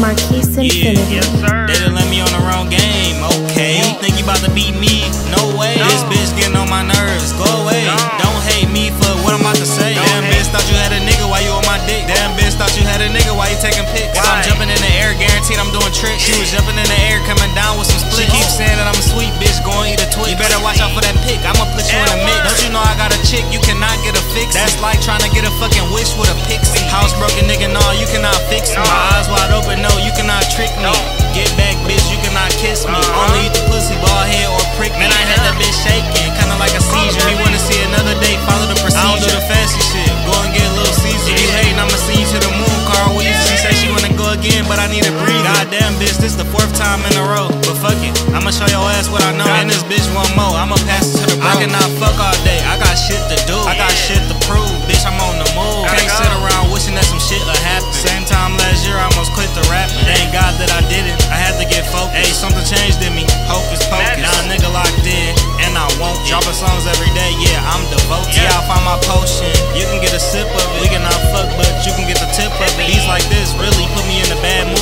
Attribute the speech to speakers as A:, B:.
A: Marquis Infinity.
B: Yes, sir. They done let me on the wrong game. Okay. You think you about to beat me? No way.
C: No.
B: This bitch getting on my nerves. Go away.
C: No.
B: Don't hate me for what I'm about to say.
C: Don't
B: Damn
C: hate.
B: bitch thought you had a nigga while you on my dick. Damn bitch thought you had a nigga while you taking pics.
C: Why?
B: I'm jumping in the air, guaranteed I'm doing tricks. She was jumping in the air, coming down with some splits. She keeps oh. saying that I'm a sweet bitch, going eat a twig. You better watch out for that pic. I'ma put you in a
C: And
B: mix.
C: word.
B: Don't you know I got a chick? You cannot get a fix. That's like trying to get a fucking wish with a pixie. House again, but I need. Goddamn, bitch, this the fourth time in a row. But fuck it, I'ma show your ass what I know. And this bitch one more, I'ma pass it to the bro. I cannot fuck all day, I got shit to like this really put me in a bad mood.